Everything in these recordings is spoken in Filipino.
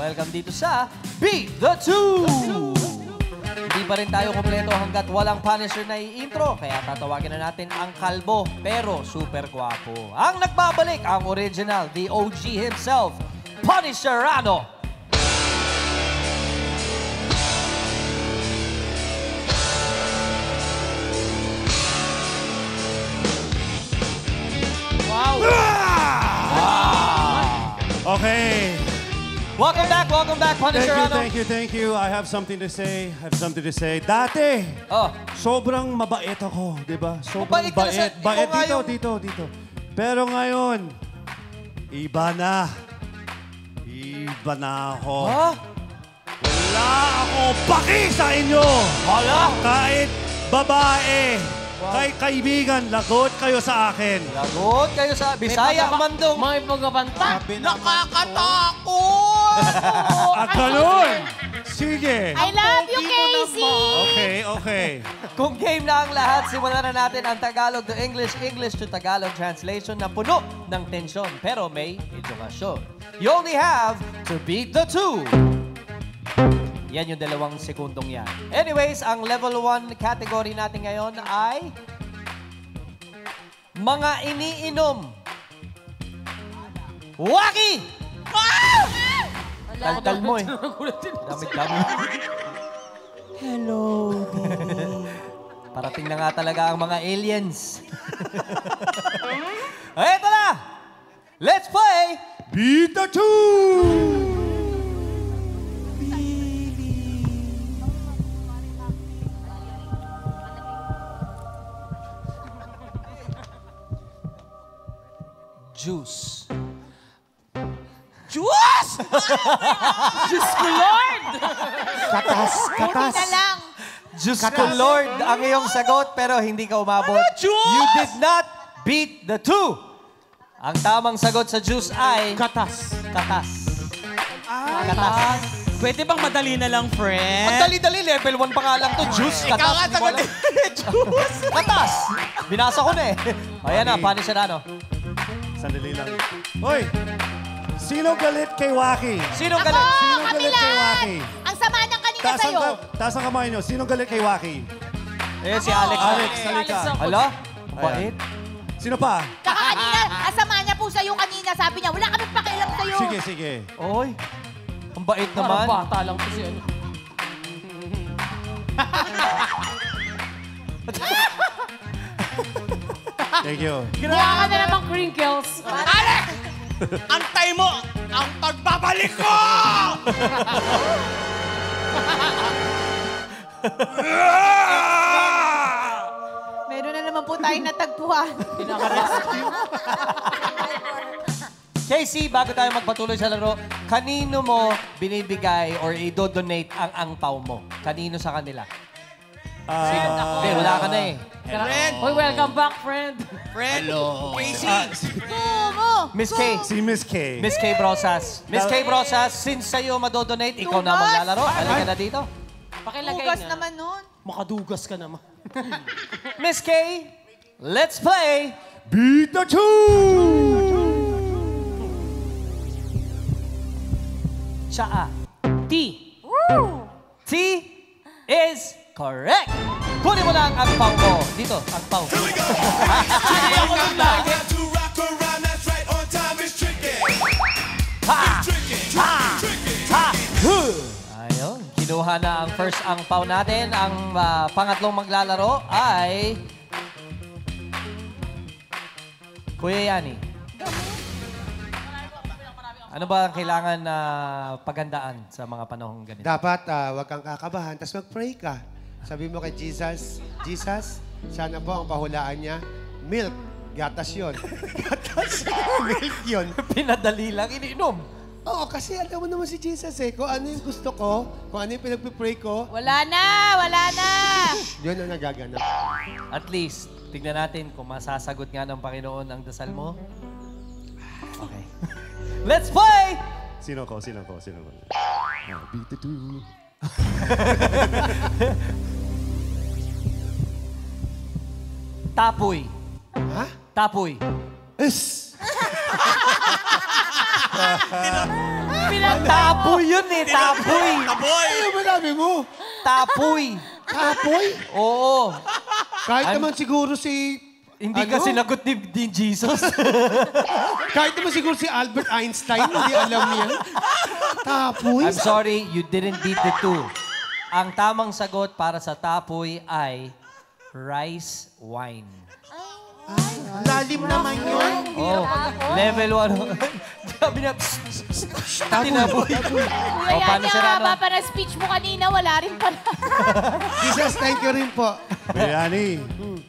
Welcome dito sa Beat the Two! Hindi pa rin tayo kompleto hanggat walang Punisher na i-intro, kaya tatawagin na natin ang kalbo pero super gwapo. Ang nagbabalik, ang original, the OG himself, Punisherano! Wow! Okay. Welcome back, welcome back, Thank you, Punisherano! thank you, thank you. I have something to say. I have something to say. Dati, Oh, sobrang mabait ako, di ba? Sobrang Mabait ka na sa- bait. Bait ikaw nga dito, yung- dito, dito. Pero ngayon, iba na. Iba na ako. ha? Wala akong paki sa inyo. Hala! Kahit babae, kahit kaibigan, lagot kayo sa akin. Lagot kayo sa Bisaya, Mandong. May pagkabanta. Nakakatakot! At ganun. Sige. I love you, Casey! Okay, okay. Kung game na ang lahat, simulan na natin ang Tagalog to English, English to Tagalog translation na puno ng tensyon pero may edukasyon. You only have to beat the two. Yan yung dalawang sekundong yan. Anyways, ang level 1 category natin ngayon ay mga iniinom. Waki! Daldal mo eh. Dami-dami. Hello, Parating na nga talaga ang mga aliens. Eto na! Let's play! Beat the two! Juice. Diyos! Diyos ko, Lord! Katas, Buti na lang. Diyos ko Lord ang iyong sagot pero hindi ka umabot. Diyos? You did not beat the two. Ang tamang sagot sa juice ay... Katas. Katas. Katas. Pwede bang madali na lang, Ang friend? dali-dali, level 1 pa nga lang to. Juice, katas. Ikaw nga sagot. alam. Diyos! Katas. Binasa ko na eh. Ayan na, paano siya na, no? Sandali lang. Hoy! Sino galit kay Waki? Sino Ako! galit? Sino galit kay! Waki? Ang sama niyang kanina Taas ang, sa'yo. ka- taas ang kamay nyo. Sino galit kay Waki? Ayan si Alex. Alex, Alex halika. Hala? Bait. Sino pa? Tsaka kanina, ang sama niya po sa'yo kanina. Sabi niya, wala kami pakialam sa'yo. Sige, sige. Oy. Ang bait Parang naman. bata lang to si ano. Thank you. Mukha ka na namang crinkles. Alex! Antay mo ang pagbabalik ko! Meron na naman po tayong natagpuan. Pinaka-rescue. Casey, bago tayo magpatuloy sa laro, kanino mo binibigay or i-donate ang angpaw mo? Kanino sa kanila? Ah, Hindi, wala ka na eh. Friend! Hoy, welcome back, friend. Friend! Casey! ah, Kumo! Miss K. si Miss K. Miss K. Brosas. Miss K. Brosas, since sa'yo madodonate, ikaw na Tugas! maglalaro. Halika na dito. Pakilagay Hugas nga. naman nun. Makadugas ka naman. Miss K, let's play. Beat the two! Tsaa. T. Woo! T is correct. Kunin mo na ang angpaw mo. Dito, angpaw. Ayun, kinuha na ang first angpaw natin. Ang ah, pangatlong maglalaro ay... Kuya Yani. Ano ba ang kailangan na pagandaan sa mga panahong ganito? Dapat ah, huwag kang kakabahan, tapos mag-pray ka. Sabi mo kay Jesus, Jesus, sana po ang pahulaan niya, milk, gatas yun. gatas, milk yun. Pinadali lang, iniinom. Oo, kasi alam mo naman si Jesus eh, kung ano yung gusto ko, kung ano yung pinagpipray ko, Wala na! Wala na! yun ang nagaganap. At least, tignan natin kung masasagot nga ng Panginoon ang dasal mo. Okay. Let's play! Sino ko? Sino ko? Sino ko? Ah, beat the two. Tapoy. Ha? Tapoy. Es! Sabi lang, Tapoy yun eh, tapoy. Taboy! Ano ba sabi mo? Tapoy. Kapoy? Oo. Kahit naman siguro si... Hindi Ano? ka sinagot ni, ni Jesus. Kahit naman siguro si Albert Einstein, hindi alam niya. Tapoy? I'm sorry, you didn't beat the two. Ang tamang sagot para sa tapoy ay rice wine. Lalim naman yun. Oh, level 1. Sabi na, tinapoy. Kuya O, paano siya na- haba pa ng speech mo kanina, wala rin pala. Jesus, thank you rin po. Mayani,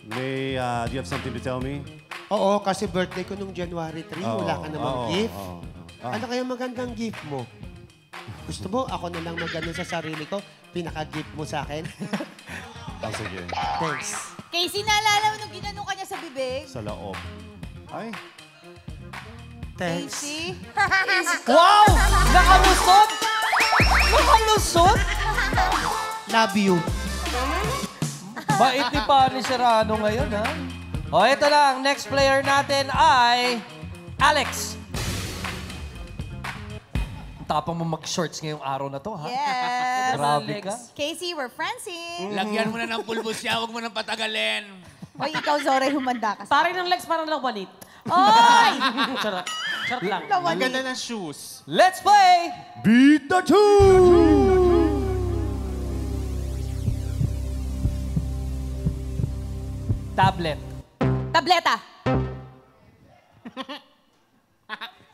may, uh, do you have something to tell me? Oo, kasi birthday ko nung January 3, Oo, wala ka namang gift. oo. Ano kaya magandang gift mo? Gusto mo, ako na lang magano sa sarili ko, pinaka-gift mo sa akin? Oh, sige. Thanks. Casey, naalala mo nung ginano ka niya sa bibig? Sa loob. Ay, Thanks. Casey? Wow! Nakalusot! Nakalusot! Love you. Bait ni Pani Serrano ngayon, ha? O, ito lang. Next player natin ay Alex. Ang Tapang mo mag-shorts ngayong araw na to, ha? Yes. Grabe ka. Casey, we're friendsin. Lagyan mo na ng pulbos siya, huwag mo nang patagalin. Hoy, ikaw, Zore, humanda ka. Pare ng legs parang lawanit. Oy! Charot. Charot lang. Ang ganda ng shoes. Let's play! beat the two! Tablet. Tableta.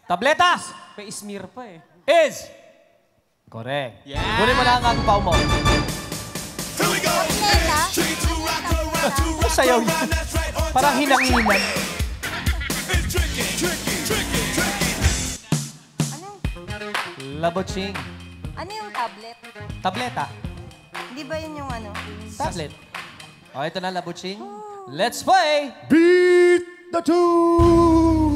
Tabletas May smear pa eh. Is... Correct. Yeah. Kunin mo na ang agpaw mo. Tableta. Sayaw yun. Parang hinanginan. Ano? Laboching. Ano yung tablet? Tableta. Hindi ba yun yung ano? Tablet. O, ito na, Labuching. Let's play! Beat the two!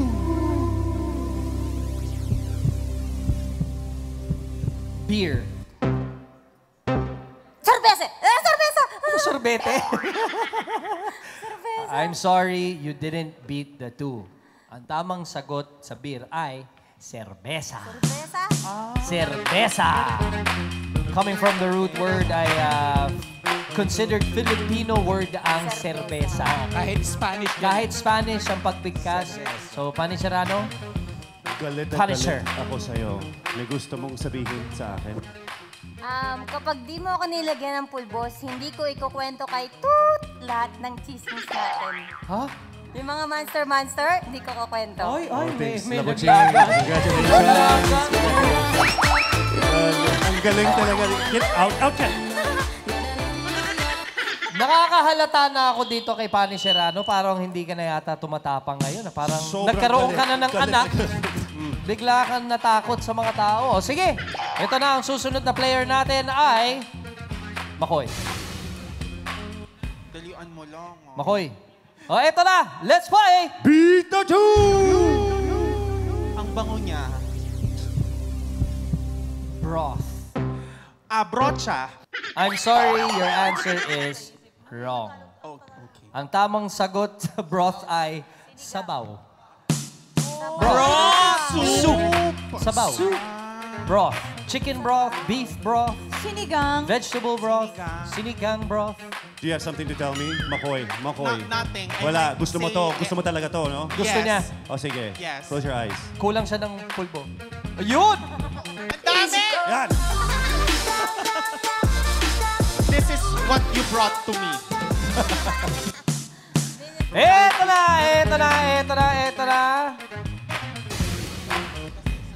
Beer. Sorbese! Eh, sorbesa! Sorbete. I'm sorry, you didn't beat the two. Ang tamang sagot sa beer ay cerveza. Sorbesa? Cerveza. Coming from the root word ay uh, considered Filipino word ang cerveza. Kahit Spanish. Kahit Spanish ang pagpigkas. So, Pani Serrano, Galit na Punisher. galit ako sa'yo. May gusto mong sabihin sa akin? Um, kapag di mo ako nilagyan ng pulbos, hindi ko ikukwento kay Toot lahat ng chismis natin. ha? Yung mga monster-monster, hindi ko kukwento. Ay, ay, may, may Labuching. naglaga. Congratulations. Uh, ang galing talaga. Get out, out yan. Nakakahalata na ako dito kay Pani Serrano. Parang hindi ka na yata tumatapang ngayon. ah. Parang Sobrang nagkaroon ka galit. na ng Galit. anak. Bigla kang natakot sa mga tao. O, sige. Ito na ang susunod na player natin ay... Makoy. Dalian mo lang. oh. Makoy. O, ito na. Let's play! Beat the two! Ang bango niya. Broth. Ah, brocha. I'm sorry, your answer is wrong. Oh, okay. Ang tamang sagot sa broth ay sabaw. Broth! Soup. Sabaw. Broth. Chicken broth, beef broth, Sinigang. vegetable broth, sinigang broth. Do you have something to tell me? Makoy, Makoy. No- nothing. I Wala, might gusto mo say- to. Gusto mo talaga to, no? Gusto Yes. niya. O sige, Yes. close your eyes. Kulang siya ng pulbo. Ayun! Ang dami! Yan! This is what you brought to me. Eto na, eto na, eto na, eto na.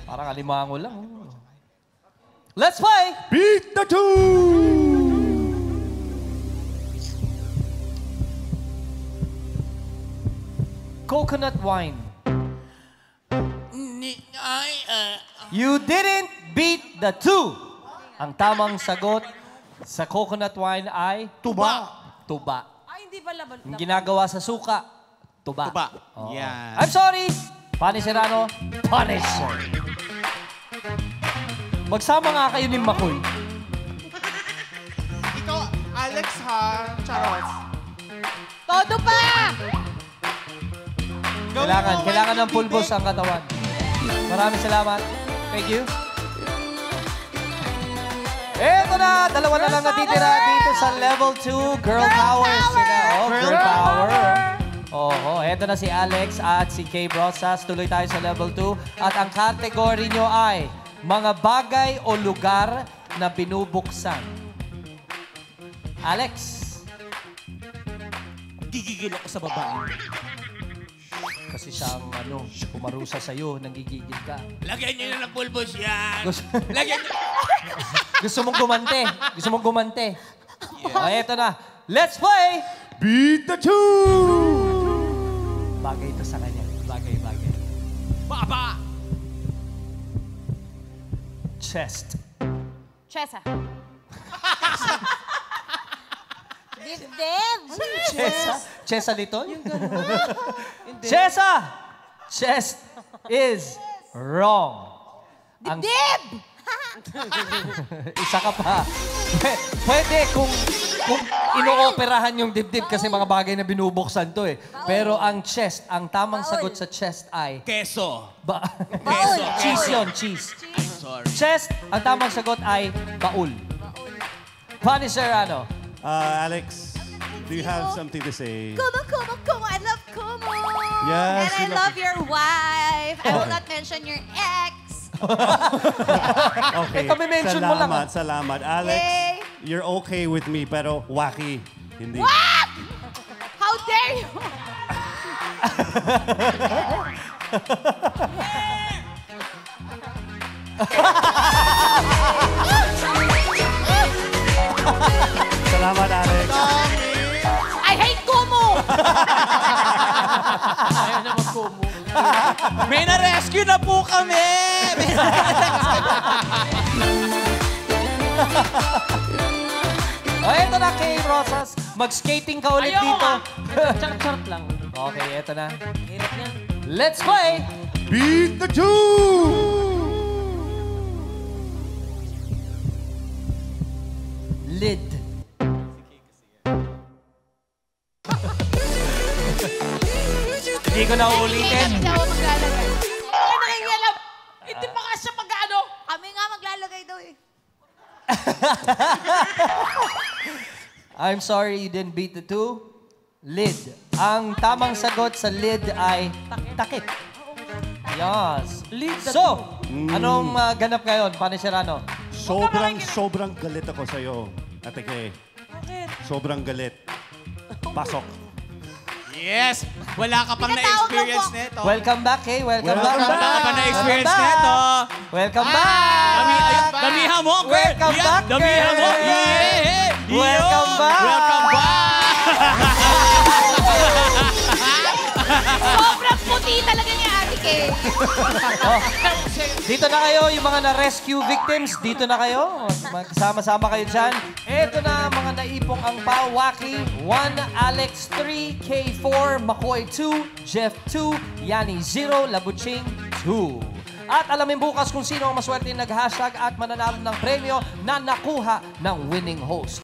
Parang alimango lang. oh. Let's play! Beat the two! Coconut wine. Ni, ay, uh, You didn't beat the two. Ang tamang sagot sa coconut wine ay tuba. tuba. Ay, hindi ba laban? Ang ginagawa sa suka, tuba. Tuba. Oo. Yan. I'm sorry. Pani Serrano, Punisher. Magsama nga kayo ni Makoy. Ikaw, Alex ha? Charles. Todo pa! Kailangan, kailangan ng pulbos ang katawan. Maraming salamat. Thank you. Dalawa na lang natitira dito sa level 2. Girl, power, sila. Oh, girl, power. Oo, eto na si Alex at si Kay Brosas. Tuloy tayo sa level 2. At ang category nyo ay mga bagay o lugar na binubuksan. Alex, Gigigil ako sa babae. kasi siyang ano, pumarusa sa'yo, nanggigigil ka. Lagyan niyo na ng pulbos yan. Gusto, Lagyan niyo. gusto mong gumante. Gusto mong gumante. O, eto na. Let's play! Beat the two! Bagay ito sa kanya. Bagay, bagay. Baba. Chest. Chesa. Dibdib! Chesa? Chesa Liton? Chesa! Chest is wrong. Ang- Dib! Isa ka pa. Pwe- Pwede kung, kung inooperahan yung dibdib kasi mga bagay na binubuksan to eh. Pero ang chest, ang tamang sagot sa chest ay... Keso. Ba Baul. cheese yun, cheese. Sorry. Chest, ang tamang sagot ay baul. Punisher, ano? Uh, Alex, do you have something to say? Kumu, kumu, kumu. I love kumu. Yes, And I love- your wife. I will not mention your ex. Okay. Eh, kami mention mo lang. Salamat, salamat. Alex, Yay. you're okay with me, pero wacky. Hindi. What? How dare you? Salamat, Alex. I hate kumu! Ayaw na magkumo. May na-rescue na po kami! May O, eto na, Kay Rosas. Mag-skating ka ulit Ayoko dito. Chart-chart lang. okay, eto na. Let's play! Beat the two! Lid. Hindi ko na uulitin. Hindi ako maglalagay. Ay, nakikialam. Hindi pa siya pag-ano. Kami nga maglalagay daw eh. I'm sorry you didn't beat the two. Lid. Ang tamang sagot sa lid ay takip. Yes. Lid So, anong uh, ganap ngayon, Panisirano? Sobrang, sobrang galit ako sa'yo, Ate Kay. Bakit? Sobrang galit. Pasok. Yes! Wala ka pang Pinatawag lang na-experience po. nito. Welcome back, eh. Welcome, Welcome back. back. Wala ka pa na-experience Welcome nito. back. Welcome back. Dami, damihan mo, girl! Welcome Yan, back, Damihan mo! girl. Yeah! Welcome Yun. back. Welcome back! Kay. Dito na kayo, yung mga na-rescue victims. Dito na kayo. Magsama-sama kayo dyan. Ito na mga naipong ang Pawaki. 1, Alex 3, K4, McCoy 2, Jeff 2, Yani 0, Labuching 2. At alamin bukas kung sino ang maswerte nag-hashtag at mananalo ng premyo na nakuha ng winning host.